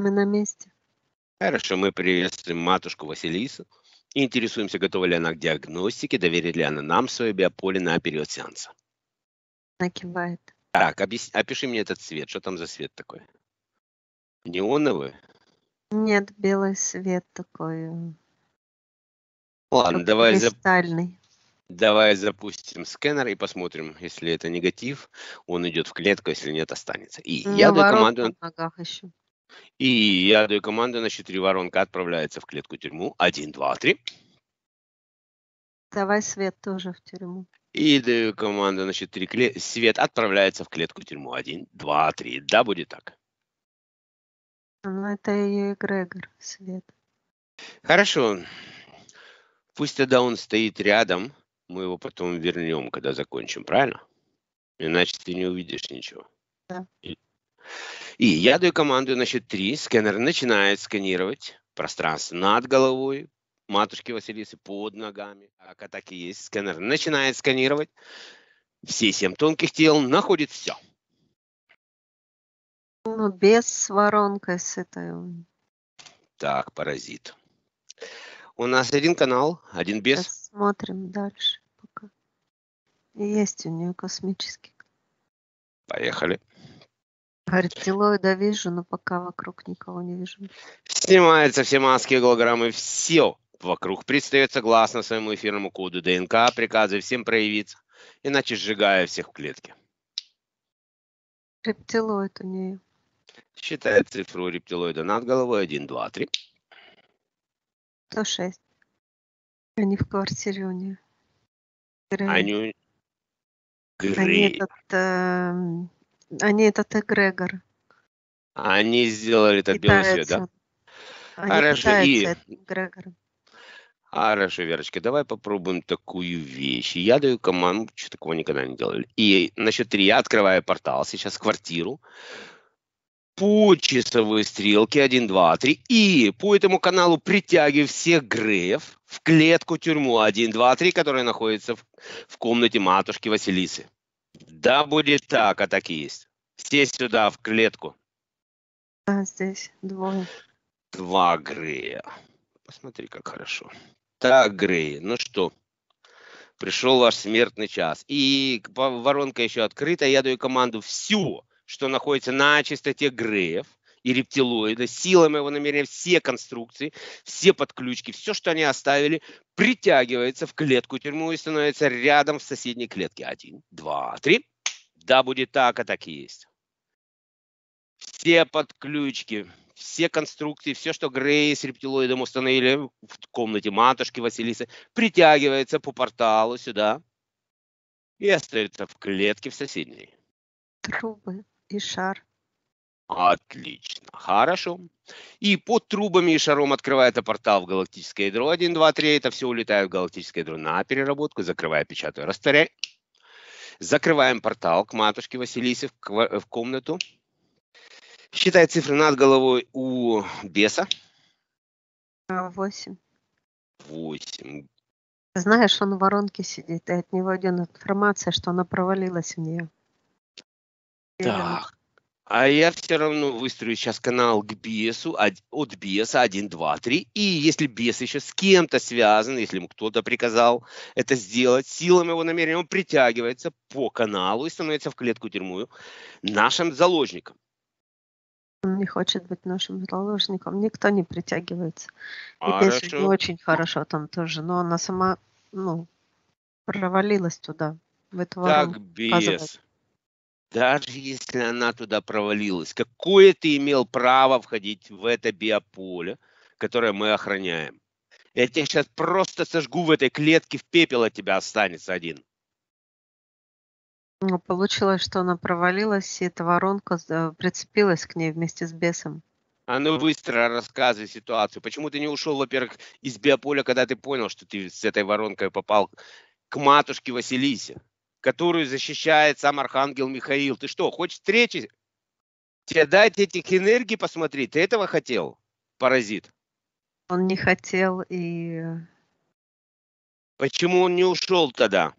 Мы на месте. Хорошо, мы приветствуем матушку Василису и интересуемся, готова ли она к диагностике, доверит ли она нам свое биополе на период сеанса. Она кивает. Так, объяс... опиши мне этот цвет. Что там за цвет такой? Неоновый? Нет, белый свет такой. э, Ладно, давай, за... кристальный. давай запустим скэнер и посмотрим. Если это негатив, он идет в клетку, если нет, останется. И У я даю команду, в ногах еще. И я даю команду на 4 воронка отправляется в клетку тюрьму. Один, два, три. Давай свет тоже в тюрьму. И даю команду на 4 кле... свет отправляется в клетку тюрьму. Один, два, три. Да, будет так. Ну, это ее эгрегор, свет. Хорошо. Пусть тогда он стоит рядом. Мы его потом вернем, когда закончим, правильно? Иначе ты не увидишь ничего. Да. И, я даю команду на счет 3. Сканер начинает сканировать пространство над головой, матушки Василисы под ногами. Так, так и есть. Сканер начинает сканировать. Все семь тонких тел находит все. Ну, бес с воронкой с этой. Так, паразит. У нас один канал, один без. Сейчас смотрим дальше пока. Есть у нее космический. Поехали. Рептилоида вижу, но пока вокруг никого не вижу. Снимаются все маски голограммы, все вокруг предстает согласно своему эфирному коду ДНК, приказывая всем проявиться, иначе сжигая всех в клетке. Рептилоид у нее. Считает цифру рептилоида над головой 1, 2, 3. 106. Они в квартире у нее. Грей. Они... Они Грей. этот, эм, они этот эгрегор. Они сделали этот белый свет, да? питаются. Они Хорошо, и- питаются эгрегором. Хорошо, Верочка, давай попробуем такую вещь. Я даю команду, что такого никогда не делали. И на счет три я открываю портал сейчас квартиру. По часовой стрелке 1, 2, 3. И по этому каналу притягиваю всех Греев в клетку тюрьму 1, 2, 3, которая находится в, в комнате матушки Василисы. Да будет так, а так и есть. Все сюда, в клетку. А здесь двое. Два Грея. Посмотри, как хорошо. Так, Грей, ну что, пришел ваш смертный час. И воронка еще открыта. Я даю команду все, что находится на чистоте Греев и рептилоида, силами его намерения, все конструкции, все подключки, все, что они оставили, притягивается в клетку тюрьму и становится рядом в соседней клетке. Один, два, три. Да, будет так, а так и есть. Все подключки, все конструкции, все, что Грей с рептилоидом установили в комнате матушки Василисы, притягивается по порталу сюда и остается в клетке в соседней. Трубы и шар. Отлично, хорошо. И под трубами и шаром открывается портал в галактическое ядро 1, 2, 3. Это все улетает в галактическое ядро на переработку. Закрываю, печатаю, растворяю. Закрываем портал к матушке Василисе в, комнату. Считай цифры над головой у беса. А, Восемь. 8. Знаешь, он в воронке сидит, и от него идет информация, что она провалилась в нее. Так. А я все равно выстрою сейчас канал к бесу, от беса 1, 2, 3. И если бес еще с кем-то связан, если ему кто-то приказал это сделать, силами его намерения он притягивается по каналу и становится в клетку тюрьму нашим заложником. Он не хочет быть нашим заложником. Никто не притягивается. И бесу не Хорошо. очень хорошо там тоже, но она сама, ну, провалилась туда, в эту. Так, бес. показывает. Даже если она туда провалилась, какое ты имел право входить в это биополе, которое мы охраняем? Я тебя сейчас просто сожгу в этой клетке, в пепел от тебя останется один. Ну, получилось, что она провалилась, и эта воронка э, прицепилась к ней вместе с бесом. А ну быстро рассказывай ситуацию. Почему ты не ушел, во-первых, из биополя, когда ты понял, что ты с этой воронкой попал к матушке Василисе, которую защищает сам Архангел Михаил? Ты что, хочешь встречи? Тебе дать этих энергий посмотреть? Ты этого хотел, паразит? Он не хотел, и... Почему он не ушел тогда?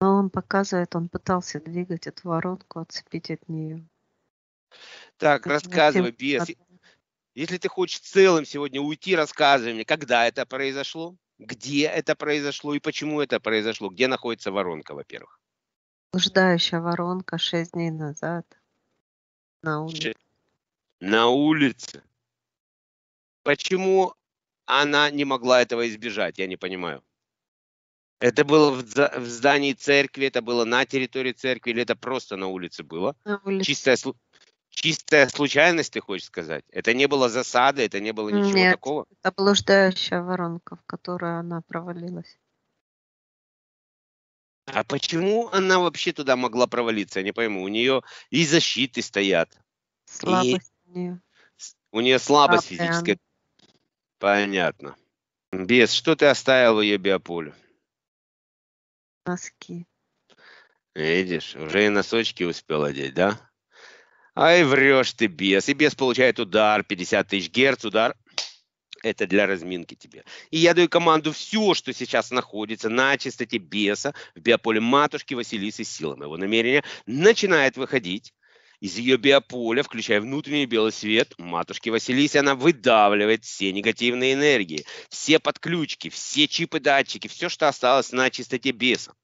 Но он показывает, он пытался двигать эту воронку, отцепить от нее. Так, рассказывай, бес. Если ты хочешь целым сегодня уйти, рассказывай мне, когда это произошло, где это произошло и почему это произошло, где находится воронка, во-первых. Блуждающая воронка шесть дней назад на улице. На улице. Почему она не могла этого избежать, я не понимаю. Это было в, в здании церкви, это было на территории церкви, или это просто на улице было? На улице. Чистая, чистая случайность, ты хочешь сказать? Это не было засады, это не было ничего Нет, такого? это блуждающая воронка, в которую она провалилась. А почему она вообще туда могла провалиться? Я не пойму. У нее и защиты стоят. Слабость и... у нее. У нее слабость Слабая физическая. Понятно. Бес, что ты оставил в ее биополе? Носки. Видишь, уже и носочки успел одеть, да? Ай, врешь ты, бес. И бес получает удар, 50 тысяч герц, удар. Это для разминки тебе. И я даю команду все, что сейчас находится на чистоте беса в биополе матушки Василисы силами. Его намерение начинает выходить из ее биополя, включая внутренний белый свет, матушки Василисы, она выдавливает все негативные энергии, все подключки, все чипы-датчики, все, что осталось на чистоте беса.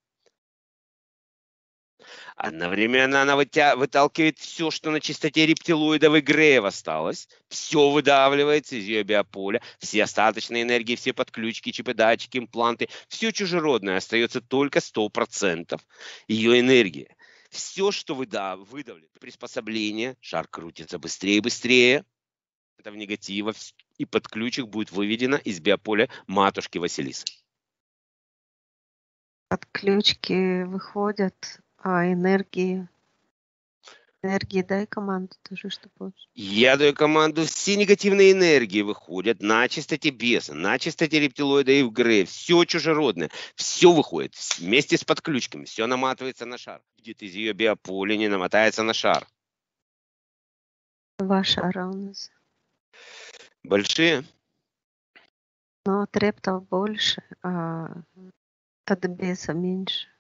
Одновременно она вытя... выталкивает все, что на чистоте рептилоидов и греев осталось. Все выдавливается из ее биополя. Все остаточные энергии, все подключки, чипы, датчики, импланты. Все чужеродное. Остается только 100% ее энергии. Все, что выдав... выдавлено, приспособление, шар крутится быстрее и быстрее. Это в негатива. И подключик будет выведено из биополя матушки Василисы. Подключки выходят а энергии? Энергии дай команду тоже, что хочешь. Я даю команду, все негативные энергии выходят на чистоте беса, на чистоте рептилоида и в грей. Все чужеродное, все выходит вместе с подключками, все наматывается на шар. Где-то из ее биополя не намотается на шар. Два шара у нас. Большие? Но от рептов больше, а от беса меньше.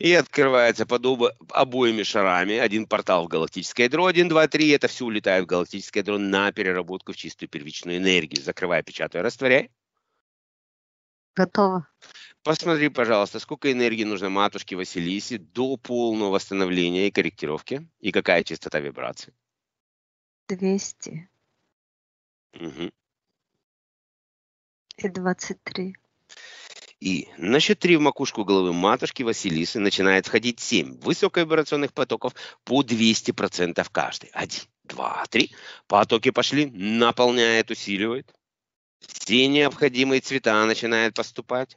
И открывается под оба, обоими шарами один портал в галактическое ядро, 1, 2, 3. Это все улетает в галактическое ядро на переработку в чистую первичную энергию. Закрывай, печатай, растворяй. Готово. Посмотри, пожалуйста, сколько энергии нужно матушке Василисе до полного восстановления и корректировки, и какая частота вибрации? 200. Угу. И 23. И на счет 3 в макушку головы матушки Василисы начинает входить 7 высоковибрационных потоков по 200% каждый. 1, 2, 3. Потоки пошли, наполняет, усиливает. Все необходимые цвета начинают поступать.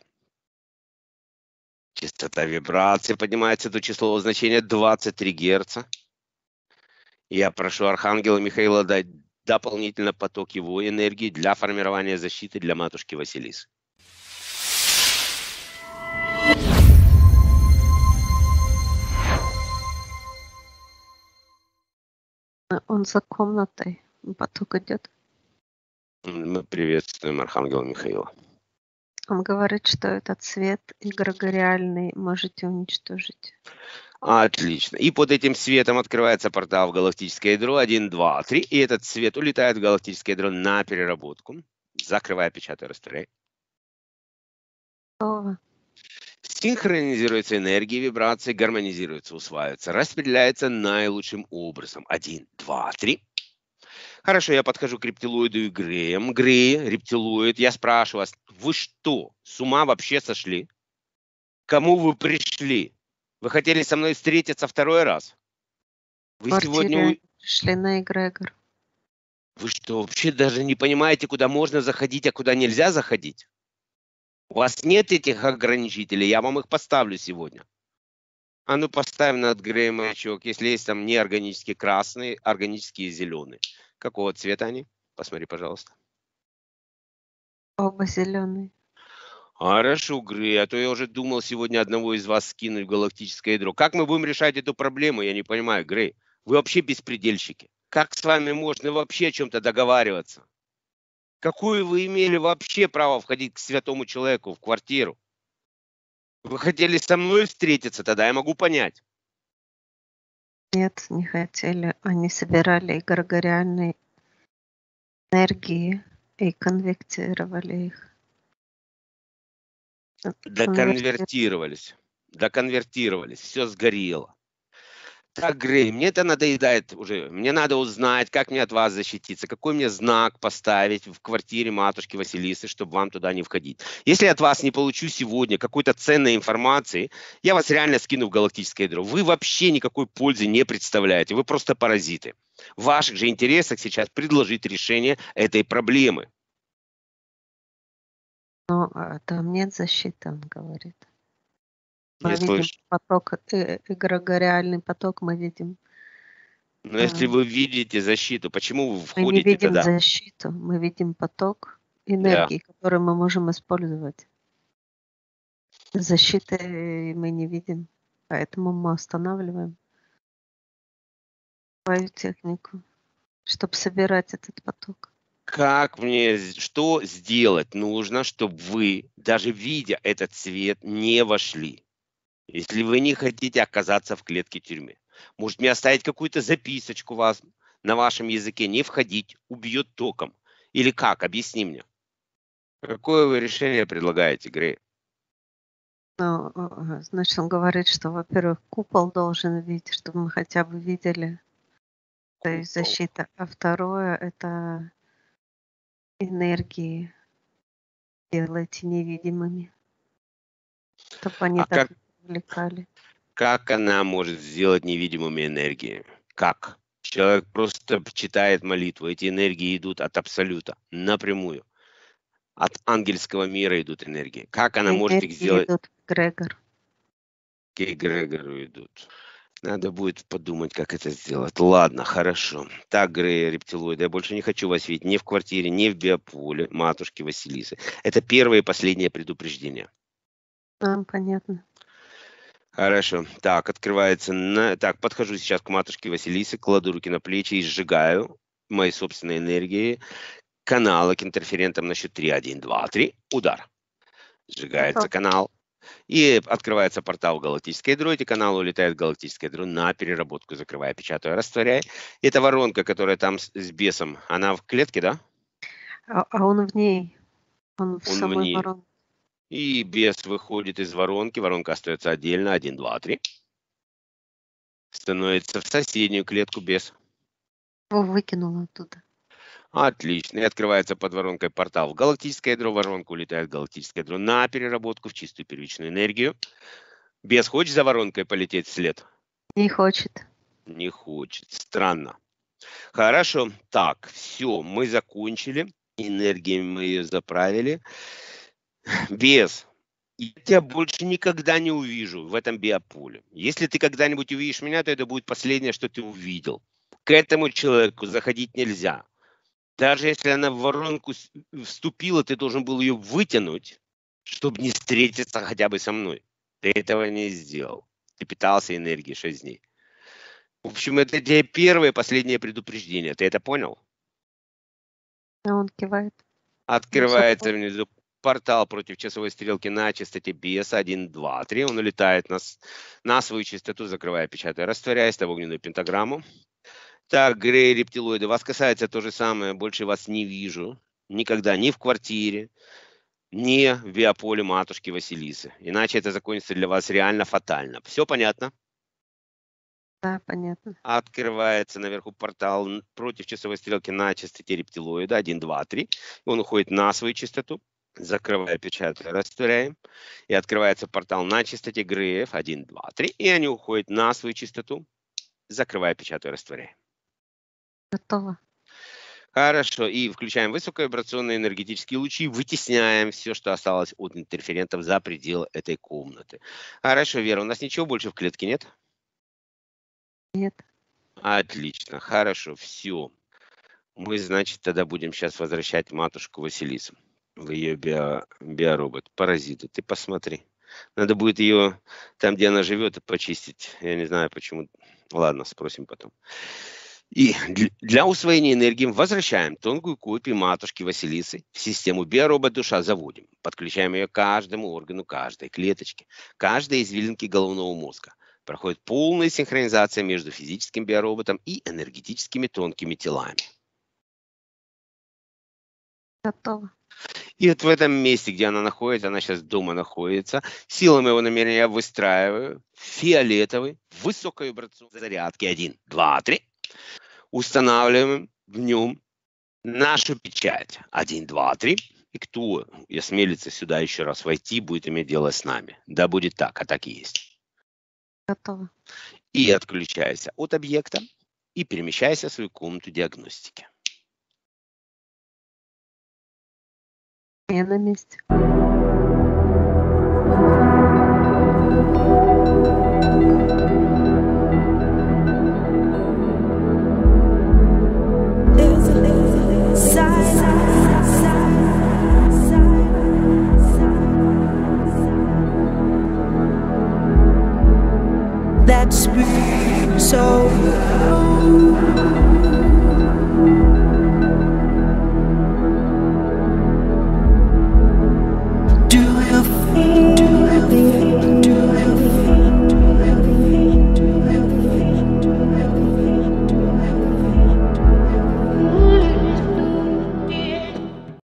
Частота вибрации поднимается до числового значения 23 Гц. Я прошу Архангела Михаила дать дополнительно поток его энергии для формирования защиты для матушки Василисы. Он за комнатой. Поток идет. Мы приветствуем Архангела Михаила. Он говорит, что этот цвет эгрегориальный можете уничтожить. Отлично. И под этим светом открывается портал в галактическое ядро 1, 2, 3. И этот свет улетает в галактическое ядро на переработку. Закрывая, печатай, растворяй. Готово. Синхронизируется энергия, вибрации, гармонизируется, усваивается, распределяется наилучшим образом. Один, два, три. Хорошо, я подхожу к рептилоиду и Греем. Грей, рептилоид, я спрашиваю вас, вы что, с ума вообще сошли? Кому вы пришли? Вы хотели со мной встретиться второй раз? Вы сегодня... Пришли на эгрегор. Вы что, вообще даже не понимаете, куда можно заходить, а куда нельзя заходить? У вас нет этих ограничителей, я вам их поставлю сегодня. А ну поставим над грей маячок, если есть там неорганические красные, органические зеленые. Какого цвета они? Посмотри, пожалуйста. Оба зеленые. Хорошо, Грей, а то я уже думал сегодня одного из вас скинуть в галактическое ядро. Как мы будем решать эту проблему, я не понимаю, Грей. Вы вообще беспредельщики. Как с вами можно вообще о чем-то договариваться? Какое вы имели вообще право входить к святому человеку в квартиру? Вы хотели со мной встретиться, тогда я могу понять. Нет, не хотели. Они собирали эгрегориальный энергии и конвектировали их. Доконвертировались. Доконвертировались. Все сгорело. Так, Грей, мне это надоедает уже. Мне надо узнать, как мне от вас защититься, какой мне знак поставить в квартире матушки Василисы, чтобы вам туда не входить. Если от вас не получу сегодня какой-то ценной информации, я вас реально скину в галактическое ядро. Вы вообще никакой пользы не представляете. Вы просто паразиты. В ваших же интересах сейчас предложить решение этой проблемы. Но а, там нет защиты, он говорит. Мы Я видим слышу. поток, э, эгрегориальный поток мы видим. Но если А. вы видите защиту, почему вы Мы не входите видим тогда? защиту, мы видим поток энергии, который мы можем использовать. Защиты мы не видим, поэтому мы останавливаем свою технику, чтобы собирать этот поток. Как мне, что сделать нужно, чтобы вы, даже видя этот цвет, не вошли? Если вы не хотите оказаться в клетке тюрьмы. Может мне оставить какую-то записочку вас на вашем языке, не входить, убьет током. Или как? Объясни мне. Какое вы решение предлагаете, Грей? Ну, э, значит, он говорит, что, во-первых, купол должен видеть, чтобы мы хотя бы видели, то есть защита. А второе – это энергии делайте невидимыми, чтобы они А так как, не привлекали. как она может сделать невидимыми энергии? Как? Человек просто читает молитву. Эти энергии идут от Абсолюта напрямую. От ангельского мира идут энергии. Как она может их Энергии сделать? идут в эгрегор. К эгрегору идут. Надо будет подумать, как это сделать. Ладно, хорошо. Так, Грей, рептилоиды, я больше не хочу вас видеть ни в квартире, ни в биополе матушки Василисы. Это первое и последнее предупреждение. А, понятно. Хорошо. Так, открывается. На... Так, подхожу сейчас к матушке Василисе, кладу руки на плечи и сжигаю моей собственной энергией каналы к интерферентам на счет 3. 1, 2, 3. Удар. Сжигается канал. И открывается портал галактической каналы улетают в галактическое ядро на переработку, закрывая, печатаю, растворяя. Эта воронка, которая там с, с бесом, она в клетке, да? А, а он в ней, он в Он в самой ней. воронке. И бес выходит из воронки. Воронка остается отдельно. 1, 2, 3. Становится в соседнюю клетку бес. Его выкинуло оттуда. Отлично. И открывается под воронкой портал в галактическое ядро. Воронка улетает в галактическое ядро на переработку в чистую первичную энергию. Бес, хочешь за воронкой полететь вслед? Не хочет. Не хочет. Странно. Хорошо. Так, все, мы закончили. Энергией мы ее заправили. Бес, я тебя больше никогда не увижу в этом биополе. Если ты когда-нибудь увидишь меня, то это будет последнее, что ты увидел. К этому человеку заходить нельзя. Даже если она в воронку вступила, ты должен был ее вытянуть, чтобы не встретиться хотя бы со мной. Ты этого не сделал. Ты питался энергией 6 дней. В общем, это тебе первое и последнее предупреждение. Ты это понял? А он кивает. Открывается внизу портал против часовой стрелки на частоте BS 1, 2, 3. Он улетает на, на свою частоту, закрывая, печатая, растворяясь в огненную пентаграмму. Так, Грей, рептилоиды, вас касается то же самое. Больше вас не вижу. Никогда ни в квартире, ни в биополе матушки Василисы. Иначе это закончится для вас реально фатально. Все понятно? Да, понятно. Открывается наверху портал против часовой стрелки на частоте рептилоида 1, 2, 3. И он уходит на свою частоту. Закрывая, печатая, растворяем. И открывается портал на частоте Греев 1, 2, 3. И они уходят на свою частоту. Закрывая, печатая, растворяем. Готово. Хорошо. И включаем высоковибрационные энергетические лучи. Вытесняем все, что осталось от интерферентов за пределы этой комнаты. Хорошо, Вера, у нас ничего больше в клетке нет? Нет. Отлично, хорошо, все. Мы, значит, тогда будем сейчас возвращать матушку Василису ее био, биоробот. Паразиты, ты посмотри. Надо будет ее там, где она живет, почистить. Я не знаю, почему. Ладно, спросим потом. И дл- для усвоения энергии возвращаем тонкую копию матушки Василисы в систему биоробот душа заводим. Подключаем ее к каждому органу, каждой клеточке, каждой извилинке головного мозга. Проходит полная синхронизация между физическим биороботом и энергетическими тонкими телами. Готово. И вот в этом месте, где она находится, она сейчас дома находится, силы моего намерения я выстраиваю фиолетовый, высокой вибрационной зарядки. Один, два, три. Устанавливаем в нем нашу печать. Один, два, три. И кто осмелится сюда еще раз войти, будет иметь дело с нами. Да будет так, а так и есть. Готово. И отключайся от объекта и перемещайся в свою комнату диагностики. Я